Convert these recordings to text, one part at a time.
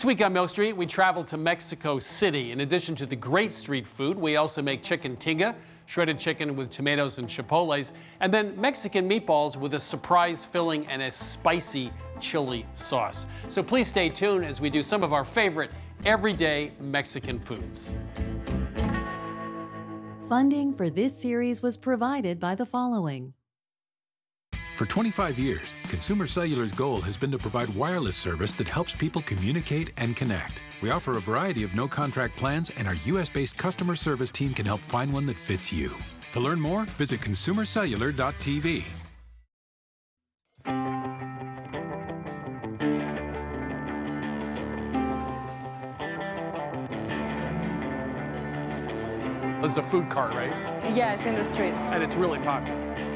This week on Milk Street, we travel to Mexico City. In addition to the great street food, we also make chicken tinga, shredded chicken with tomatoes and chipotles, and then Mexican meatballs with a surprise filling and a spicy chili sauce. So please stay tuned as we do some of our favorite everyday Mexican foods. Funding for this series was provided by the following. For 25 years, Consumer Cellular's goal has been to provide wireless service that helps people communicate and connect. We offer a variety of no-contract plans, and our U.S.-based customer service team can help find one that fits you. To learn more, visit consumercellular.tv. This is a food cart, right? Yes, in the street. And it's really popular.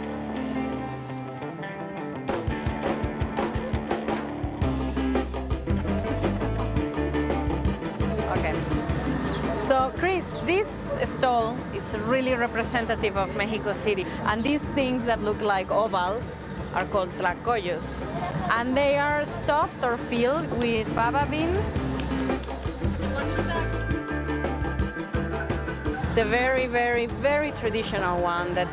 So, Chris, this stall is really representative of Mexico City. And these things that look like ovals are called tlacoyos. And they are stuffed or filled with fava bean. It's a very, very, very traditional one that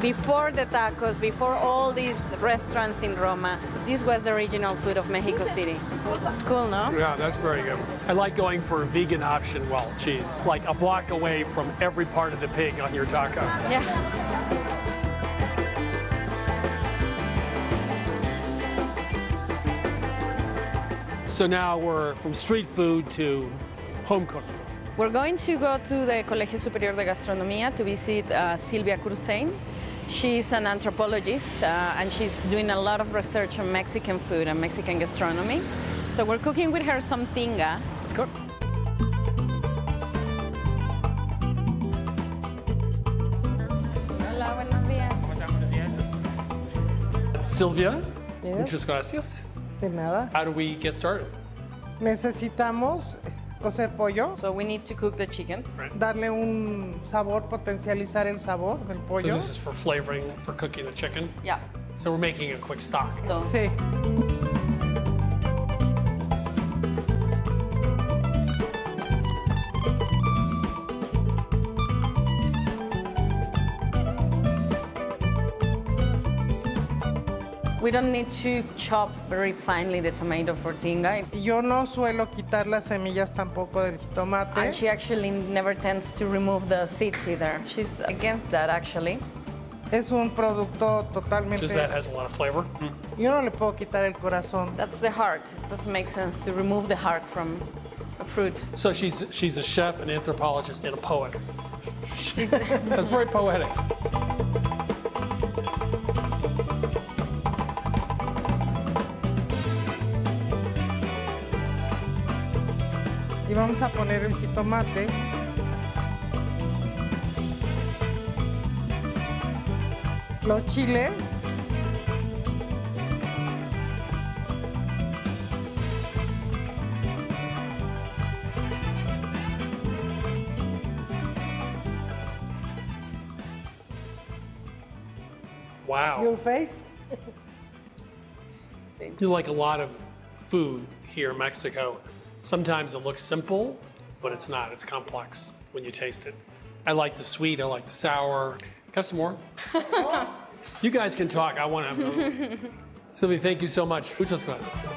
before the tacos, before all these restaurants in Roma, this was the original food of Mexico City. It's cool, no? Yeah, that's very good. I like going for a vegan option, well, cheese, like a block away from every part of the pig on your taco. Yeah. So now we're from street food to home cooked food. We're going to go to the Colegio Superior de Gastronomía to visit uh, Silvia Kurczyn. She's an anthropologist uh, and she's doing a lot of research on Mexican food and Mexican gastronomy. So we're cooking with her some tinga. Let's cook. Hola, buenos días. Sylvia, Yes. muchas gracias. De nada. How do we get started? Necesitamos cocer pollo, So we need to cook the chicken. Right. darle un sabor, potencializar el sabor del So pollo. this is for flavoring, for cooking the chicken. Yeah. So we're making a quick stock. So Sí. We don't need to chop very finely the tomato for tinga. Yo no suelo quitar las semillas tampoco del And she actually never tends to remove the seeds either. She's against that actually. Es un producto totalmente. Just that has a lot of flavor. Yo no le puedo quitar el corazón. That's the heart. It doesn't make sense to remove the heart from a fruit. So she's she's a chef, an anthropologist, and a poet. That's very poetic. Vamos a poner el jitomate. Los chiles. Wow. Your face. You like a lot of food here in Mexico. Sometimes it looks simple, but it's not. It's complex when you taste it. I like the sweet, I like the sour. Have some more? you guys can talk. I want to. Sylvia, thank you so much. Muchas gracias.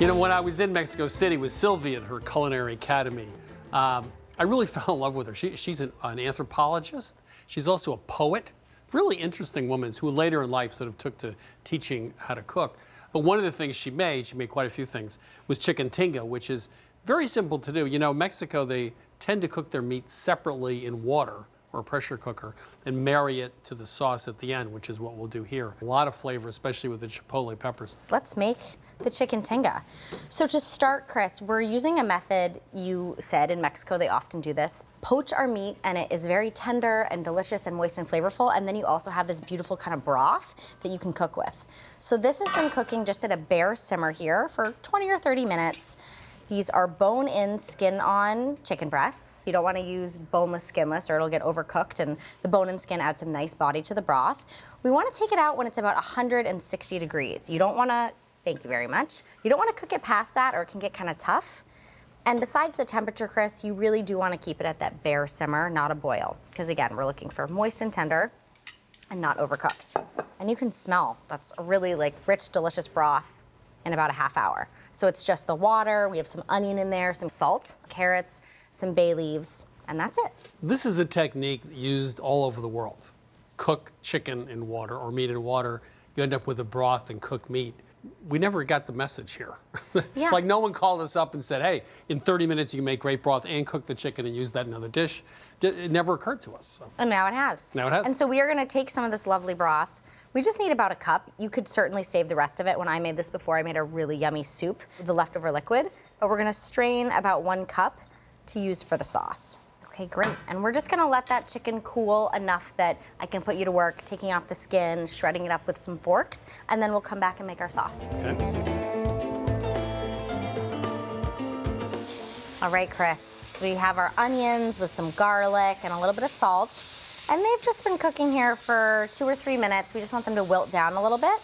You know, when I was in Mexico City with Sylvia at her culinary academy, um, I really fell in love with her. She, she's an, an anthropologist. She's also a poet. Really interesting woman who later in life sort of took to teaching how to cook. But one of the things she made, she made quite a few things, was chicken tinga, which is very simple to do. You know, Mexico, they tend to cook their meat separately in water or a pressure cooker and marry it to the sauce at the end, which is what we'll do here. A lot of flavor, especially with the chipotle peppers. Let's make the chicken tinga. So to start, Chris, we're using a method you said in Mexico they often do this. Poach our meat and it is very tender and delicious and moist and flavorful. And then you also have this beautiful kind of broth that you can cook with. So this has been cooking just at a bare simmer here for 20 or 30 minutes. These are bone-in, skin-on chicken breasts. You don't want to use boneless, skinless, or it'll get overcooked, and the bone and skin add some nice body to the broth. We want to take it out when it's about 160 degrees. You don't want to, thank you very much, you don't want to cook it past that or it can get kind of tough. And besides the temperature, Chris, you really do want to keep it at that bare simmer, not a boil. Because again, we're looking for moist and tender and not overcooked. And you can smell, that's a really like rich, delicious broth in about a half hour. So it's just the water, we have some onion in there, some salt, carrots, some bay leaves, and that's it. This is a technique used all over the world. Cook chicken in water or meat in water, you end up with a broth and cooked meat. We never got the message here. Yeah. like no one called us up and said, hey, in 30 minutes you can make great broth and cook the chicken and use that in another dish. It never occurred to us. So. And now it has. Now it has. And so we are going to take some of this lovely broth. We just need about a cup. You could certainly save the rest of it. When I made this before, I made a really yummy soup with the leftover liquid. But we're going to strain about one cup to use for the sauce. Okay, great. And we're just going to let that chicken cool enough that I can put you to work taking off the skin, shredding it up with some forks, and then we'll come back and make our sauce. Okay. All right, Chris. So we have our onions with some garlic and a little bit of salt. And they've just been cooking here for two or three minutes. We just want them to wilt down a little bit.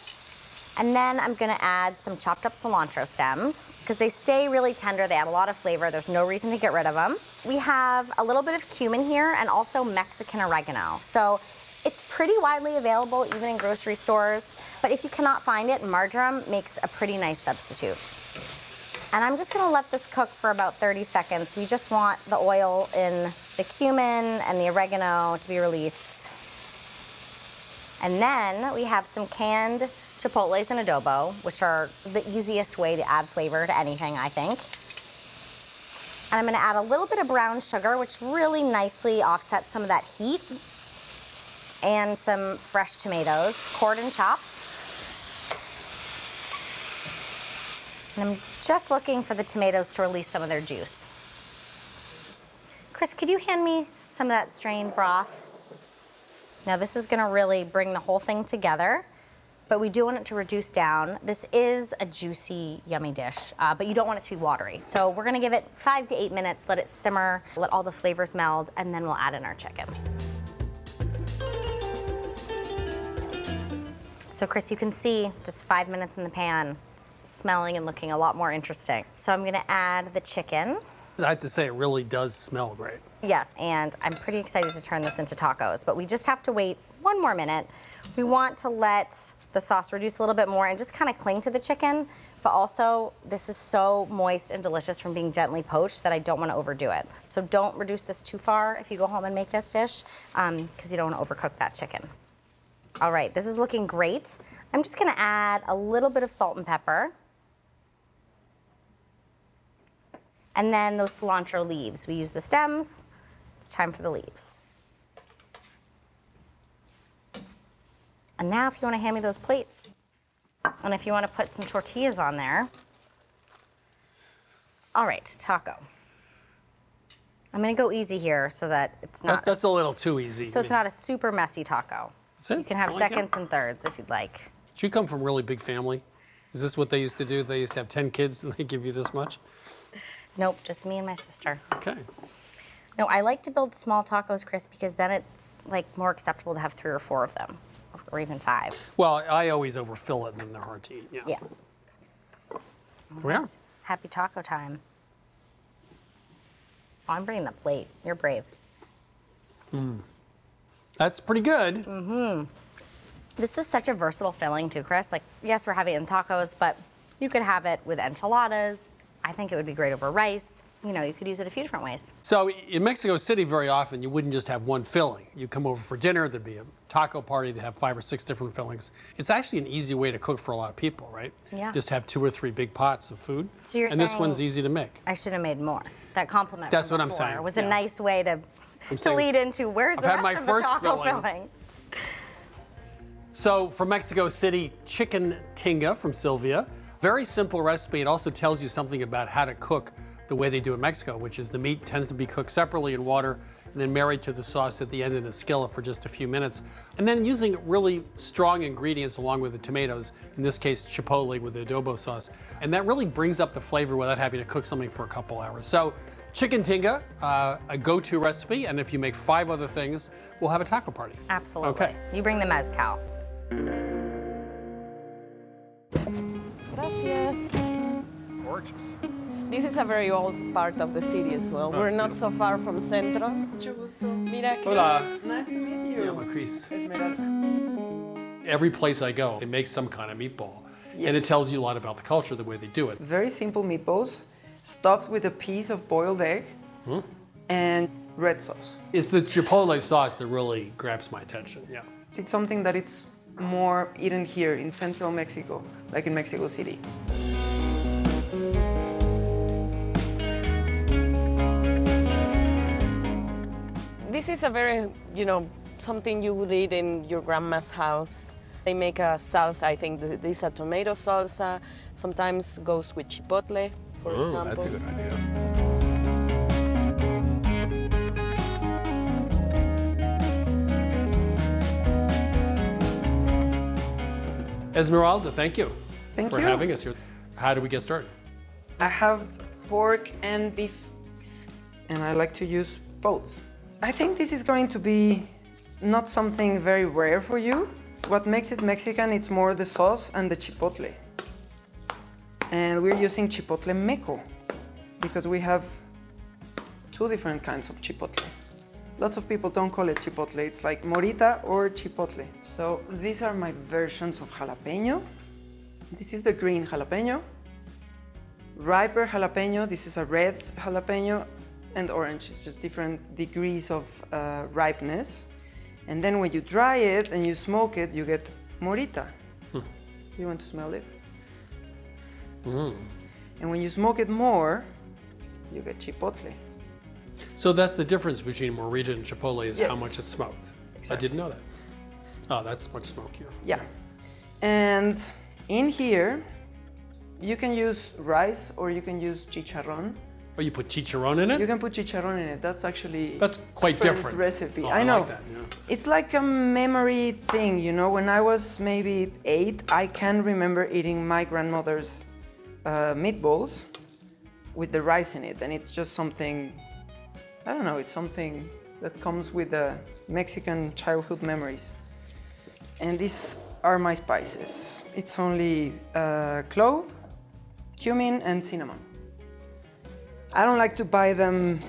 And then I'm gonna add some chopped up cilantro stems because they stay really tender. They add a lot of flavor. There's no reason to get rid of them. We have a little bit of cumin here and also Mexican oregano. So it's pretty widely available even in grocery stores. But if you cannot find it, marjoram makes a pretty nice substitute. And I'm just gonna let this cook for about 30 seconds. We just want the oil in the cumin and the oregano to be released. And then we have some canned chipotles and adobo, which are the easiest way to add flavor to anything, I think. And I'm gonna add a little bit of brown sugar, which really nicely offsets some of that heat. And some fresh tomatoes, cored and chopped. And I'm just looking for the tomatoes to release some of their juice. Chris, could you hand me some of that strained broth? Now this is gonna really bring the whole thing together, but we do want it to reduce down. This is a juicy, yummy dish, uh, but you don't want it to be watery. So we're gonna give it five to eight minutes, let it simmer, let all the flavors meld, and then we'll add in our chicken. So Chris, you can see just five minutes in the pan, smelling and looking a lot more interesting. So I'm gonna add the chicken. I have to say, it really does smell great. Yes, and I'm pretty excited to turn this into tacos, but we just have to wait one more minute. We want to let the sauce reduce a little bit more and just kind of cling to the chicken, but also this is so moist and delicious from being gently poached that I don't want to overdo it. So don't reduce this too far if you go home and make this dish, um, because you don't want to overcook that chicken. All right, this is looking great. I'm just gonna add a little bit of salt and pepper. And then those cilantro leaves. We use the stems. It's time for the leaves. And now if you wanna hand me those plates, and if you wanna put some tortillas on there. All right, taco. I'm gonna go easy here so that it's not. That, that's a little too easy. So it's not a super messy taco. That's it? You can have like it. seconds and thirds if you'd like. Do you come from a really big family? Is this what they used to do? They used to have 10 kids and they give you this much? Nope, just me and my sister. Okay. No, I like to build small tacos, Chris, because then it's like more acceptable to have three or four of them, or even five. Well, I always overfill it and then they're hard to eat. Yeah. Yeah. Here we are. Happy taco time. Oh, I'm bringing the plate. You're brave. That's pretty good. Mm-hmm. This is such a versatile filling too, Chris. Like, yes, we're having it in tacos, but you could have it with enchiladas. I think it would be great over rice. You know, you could use it a few different ways. So in Mexico City, very often you wouldn't just have one filling. You come over for dinner, there'd be a taco party, they'd have five or six different fillings. It's actually an easy way to cook for a lot of people, right? Yeah. Just have two or three big pots of food. So you're and this one's easy to make. I should have made more. That compliment. That's what I'm saying, Was a yeah. nice way to to saying- lead into where's I've the rest my of the first taco filling. filling. So from Mexico City, chicken tinga from Sylvia. Very simple recipe. It also tells you something about how to cook the way they do in Mexico, which is the meat tends to be cooked separately in water. And then married to the sauce at the end in a skillet for just a few minutes. And then using really strong ingredients along with the tomatoes, in this case, chipotle with the adobo sauce. And that really brings up the flavor without having to cook something for a couple hours. So chicken tinga, uh, a go-to recipe, and if you make five other things, we'll have a taco party. Absolutely. Okay. You bring the mezcal. Gracias. Gorgeous. This is a very old part of the city as well. We're not so far from Centro. Mucho gusto. Mira que Hola. Nice to meet you. Yeah, I'm Chris. Esmeralda. Every place I go, they make some kind of meatball. And it tells you a lot about the culture, the way they do it. Very simple meatballs, stuffed with a piece of boiled egg hmm? and red sauce. It's the chipotle sauce that really grabs my attention. Yeah. It's something that it's more eaten here in central Mexico, like in Mexico City. This is a very, you know, something you would eat in your grandma's house. They make a salsa, I think th- this is a tomato salsa. Sometimes goes with chipotle, for example. Oh, that's a good idea. Esmeralda, thank you Thank for you. having us here. How do we get started? I have pork and beef, and I like to use both. I think this is going to be not something very rare for you. What makes it Mexican, it's more the sauce and the chipotle. And we're using chipotle meco because we have two different kinds of chipotle. Lots of people don't call it chipotle, it's like morita or chipotle. So these are my versions of jalapeno. This is the green jalapeno. Riper jalapeno, this is a red jalapeno, and orange is just different degrees of uh, ripeness. And then when you dry it and you smoke it, you get morita. You want to smell it? And when you smoke it more, you get chipotle. So that's the difference between morita and chipotle is how much it's smoked. I didn't know that. Oh, that's much smokier. Yeah. And in here, you can use rice or you can use chicharron. Oh, you put chicharron in it? You can put chicharron in it. That's actually That's quite different. recipe. Oh, I I know. like that, yeah. It's like a memory thing, you know. When I was maybe eight, I can remember eating my grandmother's uh, meatballs with the rice in it, and it's just something. I don't know. It's something that comes with the Mexican childhood memories. And these are my spices. It's only uh, clove, cumin, and cinnamon. I don't like to buy them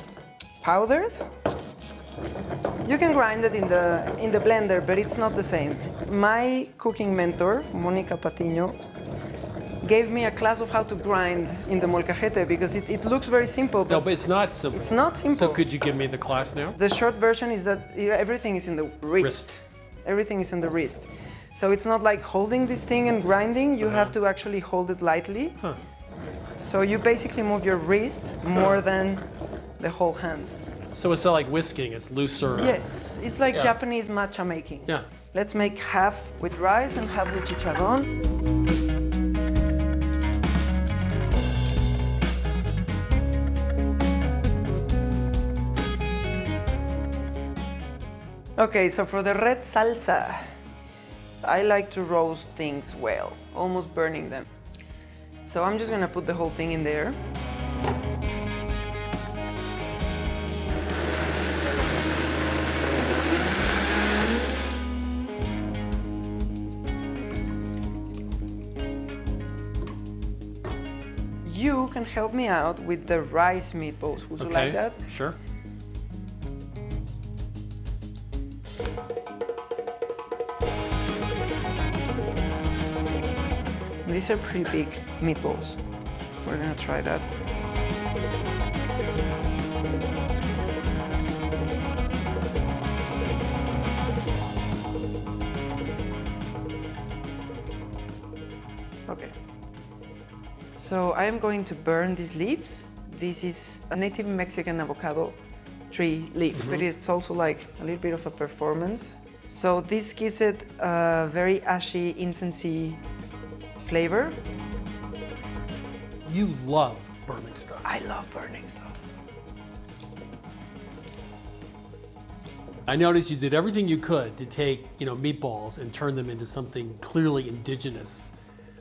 powdered. You can grind it in the in the blender, but it's not the same. My cooking mentor, Monica Patiño, gave me a class of how to grind in the molcajete because it, it looks very simple, but No, but it's not simple. it's not simple. So could you give me the class now? The short version is that everything is in the wrist. Wrist. Everything is in the wrist. So it's not like holding this thing and grinding. You uh-huh. have to actually hold it lightly. Huh. So you basically move your wrist more than the whole hand. So it's not like whisking, it's looser. Yes, it's like Yeah. Japanese matcha making. Yeah. Let's make half with rice and half with chicharron. Okay, so for the red salsa, I like to roast things well, almost burning them. So I'm just gonna put the whole thing in there. You can help me out with the rice meatballs. Would you like that? Sure. These are pretty big meatballs. We're gonna try that. Okay. So I am going to burn these leaves. This is a native Mexican avocado tree leaf, but mm-hmm. it's also like a little bit of a performance. So this gives it a very ashy, incensey flavor. You love burning stuff. I love burning stuff. I noticed you did everything you could to take, you know, meatballs and turn them into something clearly indigenous.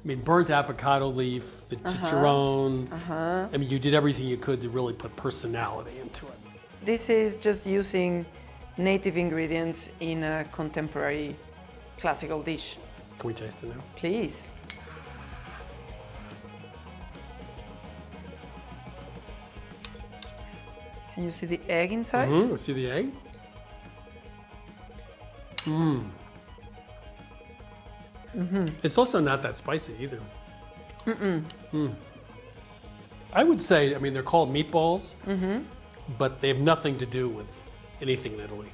I mean, burnt avocado leaf, the uh-huh. chicharron. Uh-huh. I mean, you did everything you could to really put personality into it. This is just using native ingredients in a contemporary classical dish. Can we taste it now? Please. Can you see the egg inside? Mm, let's see the egg. Mmm. Mm -hmm. It's also not that spicy either. Mm. I would say, I mean, they're called meatballs, -hmm. but they have nothing to do with anything in Italy.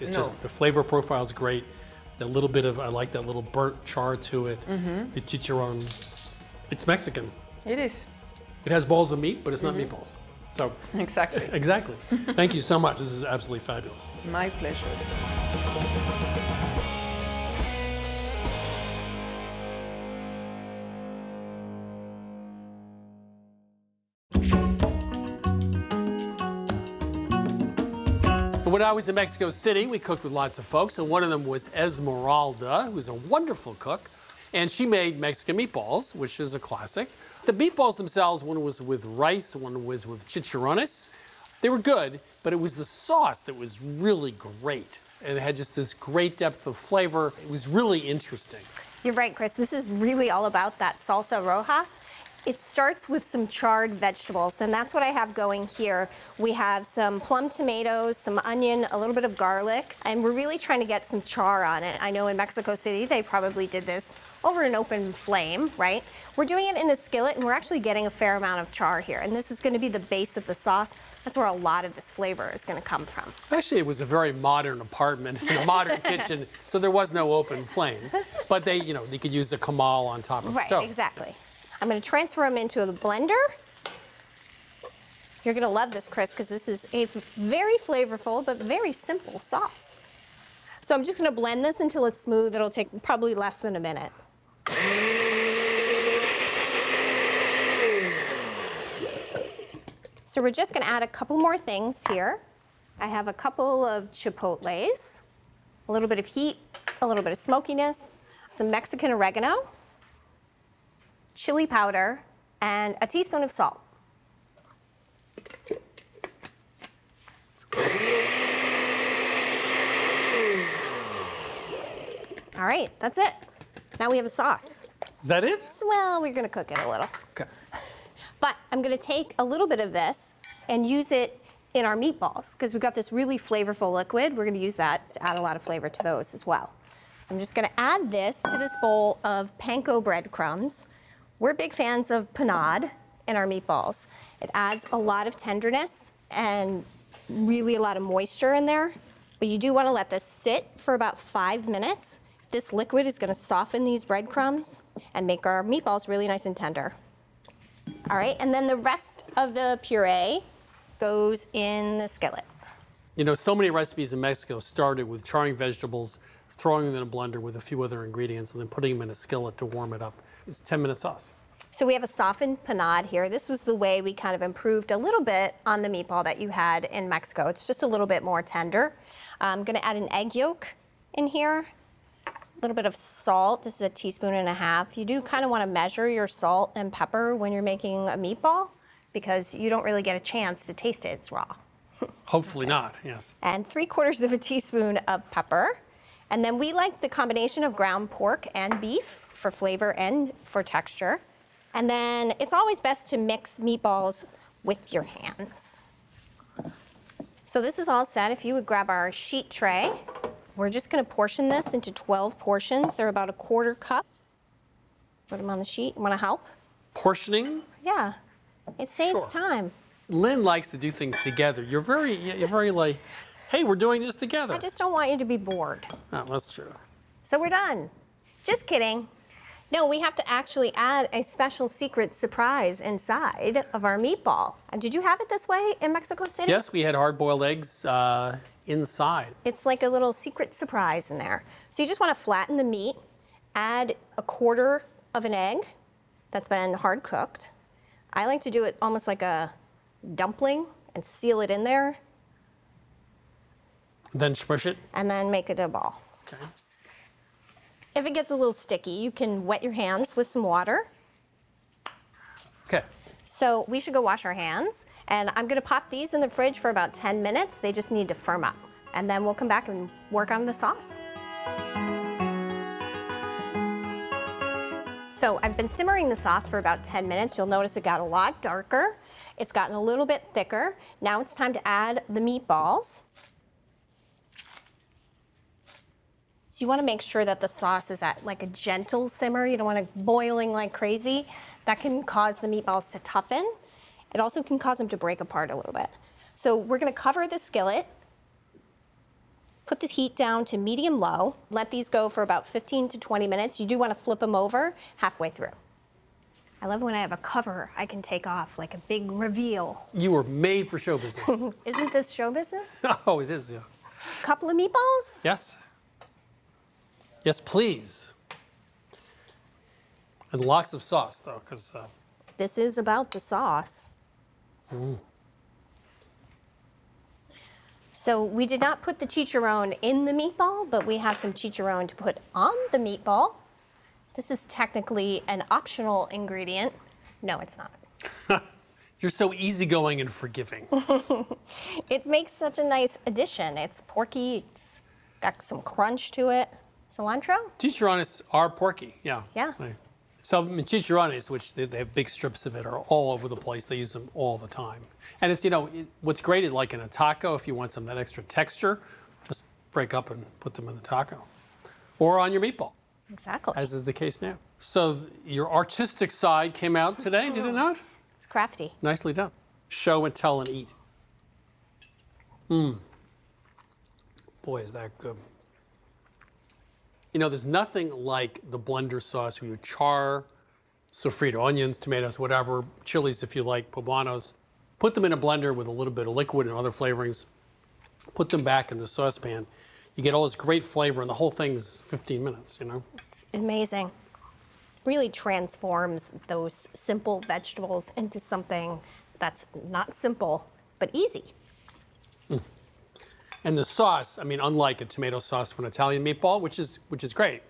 It's No. just the flavor profile is great. The little bit of, I like that little burnt char to it. -hmm. The chicharron. It's Mexican. It is. It has balls of meat, but it's not meatballs. So, Exactly. exactly. Thank you so much. This is absolutely fabulous. My pleasure. When I was in Mexico City, we cooked with lots of folks, and one of them was Esmeralda, who's a wonderful cook. And she made Mexican meatballs, which is a classic. The meatballs themselves, one was with rice, one was with chicharrones. They were good, but it was the sauce that was really great. And it had just this great depth of flavor. It was really interesting. You're right, Chris. This is really all about that salsa roja. It starts with some charred vegetables, and that's what I have going here. We have some plum tomatoes, some onion, a little bit of garlic, and we're really trying to get some char on it. I know in Mexico City, they probably did this over an open flame, right? We're doing it in a skillet, and we're actually getting a fair amount of char here. And this is gonna be the base of the sauce. That's where a lot of this flavor is gonna come from. Actually, it was a very modern apartment and a modern kitchen, so there was no open flame. But they, you know, they could use a comal on top of Right, stove. exactly. I'm gonna transfer them into the blender. You're gonna love this, Chris, because this is a very flavorful but very simple sauce. So I'm just gonna blend this until it's smooth. It'll take probably less than a minute. So we're just gonna add a couple more things here. I have a couple of chipotles, a little bit of heat, a little bit of smokiness, some Mexican oregano, chili powder, and a teaspoon of salt. All right, that's it. Now we have a sauce. Is that it? Well, we're gonna cook it a little. Okay. But I'm gonna take a little bit of this and use it in our meatballs because we've got this really flavorful liquid. We're gonna use that to add a lot of flavor to those as well. So I'm just gonna add this to this bowl of panko breadcrumbs. We're big fans of panade in our meatballs. It adds a lot of tenderness and really a lot of moisture in there. But you do wanna let this sit for about five minutes. This liquid is gonna soften these breadcrumbs and make our meatballs really nice and tender. All right, and then the rest of the puree goes in the skillet. You know, so many recipes in Mexico started with charring vegetables, throwing them in a blender with a few other ingredients, and then putting them in a skillet to warm it up. It's 10 minute sauce. So we have a softened panade here. This was the way we kind of improved a little bit on the meatball that you had in Mexico. It's just a little bit more tender. I'm gonna add an egg yolk in here, little bit of salt. This is a teaspoon and a half. You do kind of wanna measure your salt and pepper when you're making a meatball because you don't really get a chance to taste it, it's raw. Hopefully not, yes. and three quarters of a teaspoon of pepper. And then we like the combination of ground pork and beef for flavor and for texture. And then it's always best to mix meatballs with your hands. So this is all set. If you would grab our sheet tray, we're just gonna portion this into 12 portions. They're about a quarter cup. Put them on the sheet. Wanna help? Portioning, Yeah, it saves Sure. time. Lynn likes to do things together. You're very, you're very like, hey, we're doing this together. I just don't want you to be bored. Oh, that's true. So we're done. Just kidding. No, we have to actually add a special secret surprise inside of our meatball. Did you have it this way in Mexico City? Yes, we had hard boiled eggs uh, inside. It's like a little secret surprise in there. So you just want to flatten the meat, add a quarter of an egg that's been hard cooked. I like to do it almost like a dumpling and seal it in there. Then smush it. and then make it a ball. Okay. If it gets a little sticky, you can wet your hands with some water. Okay. So we should go wash our hands. And I'm gonna pop these in the fridge for about 10 minutes. They just need to firm up. And then we'll come back and work on the sauce. So I've been simmering the sauce for about 10 minutes. You'll notice it got a lot darker. It's gotten a little bit thicker. Now it's time to add the meatballs. So you wanna make sure that the sauce is at like a gentle simmer. You don't want it boiling like crazy. That can cause the meatballs to toughen. It also can cause them to break apart a little bit. So we're gonna cover the skillet, put the heat down to medium low, let these go for about 15 to 20 minutes. You do wanna flip them over halfway through. I love when I have a cover I can take off, like a big reveal. You were made for show business. Isn't this show business? oh, it is, yeah. Couple of meatballs? Yes. Yes, please. And lots of sauce, though, because uh, This is about the sauce. So we did not put the chicharron in the meatball, but we have some chicharron to put on the meatball. This is technically an optional ingredient. No, it's not. you're so easygoing and forgiving. It makes such a nice addition. It's porky, it's got some crunch to it. Cilantro? Chicharrones are porky, yeah. Yeah. Right. So chicharrones, which they, they have big strips of it, are all over the place. They use them all the time. And it's, you know, it, what's great is like in a taco, if you want some of that extra texture, just break up and put them in the taco. Or on your meatball, Exactly. as is the case now. So th- your artistic side came out today, did it not? It's crafty. Nicely done. Show and tell and eat. Mmm. Boy, is that good. You know, there's nothing like the blender sauce where you char sofrito, onions, tomatoes, whatever, chilies if you like, poblanos. Put them in a blender with a little bit of liquid and other flavorings. Put them back in the saucepan. You get all this great flavor, and the whole thing's 15 minutes, you know? It's amazing. Really transforms those simple vegetables into something that's not simple, but easy. Hmm. And the sauce, I mean, unlike a tomato sauce for an Italian meatball, which is which is great,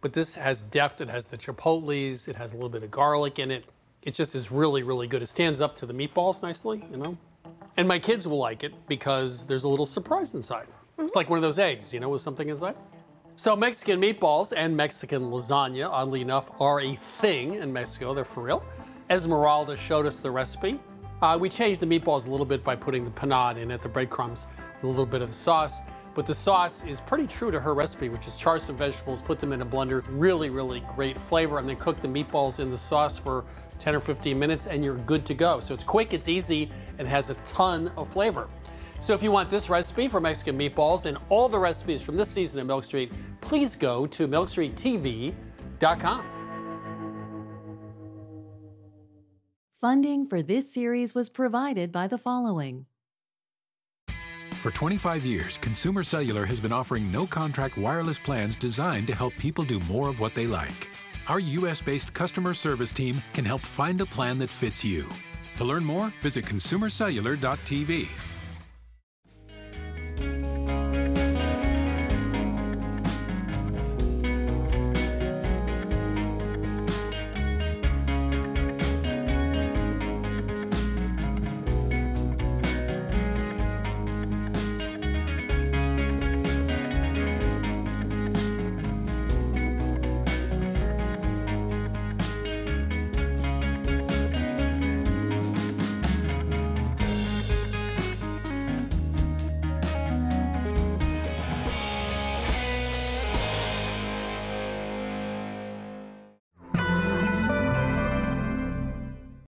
but this has depth. It has the chipotles. It has a little bit of garlic in it. It just is really, really good. It stands up to the meatballs nicely, you know. And my kids will like it because there's a little surprise inside. It's mm-hmm. like one of those eggs, you know, with something inside. So Mexican meatballs and Mexican lasagna, oddly enough, are a thing in Mexico. They're for real. Esmeralda showed us the recipe. Uh, we changed the meatballs a little bit by putting the panade in it, the breadcrumbs, a little bit of the sauce. But the sauce is pretty true to her recipe, which is char some vegetables, put them in a blender, really, really great flavor, and then cook the meatballs in the sauce for 10 or 15 minutes, and you're good to go. So it's quick, it's easy, and has a ton of flavor. So if you want this recipe for Mexican meatballs and all the recipes from this season at Milk Street, please go to milkstreettv.com. Funding for this series was provided by the following. For 25 years, Consumer Cellular has been offering no contract wireless plans designed to help people do more of what they like. Our US based customer service team can help find a plan that fits you. To learn more, visit consumercellular.tv